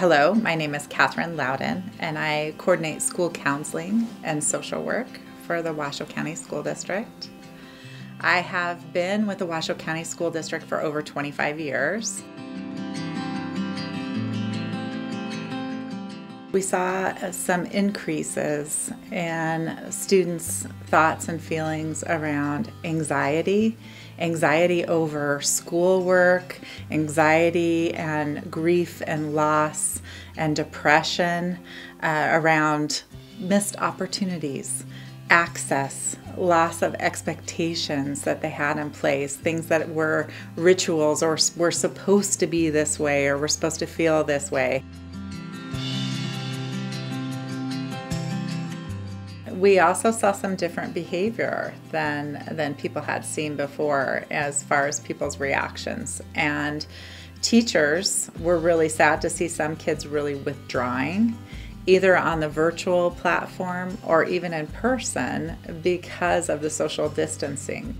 Hello, my name is Katherine Loudon, and I coordinate school counseling and social work for the Washoe County School District. I have been with the Washoe County School District for over 25 years. We saw some increases in students' thoughts and feelings around anxiety, anxiety over schoolwork, anxiety and grief and loss and depression uh, around missed opportunities, access, loss of expectations that they had in place, things that were rituals or were supposed to be this way or were supposed to feel this way. We also saw some different behavior than than people had seen before as far as people's reactions. And teachers were really sad to see some kids really withdrawing either on the virtual platform or even in person because of the social distancing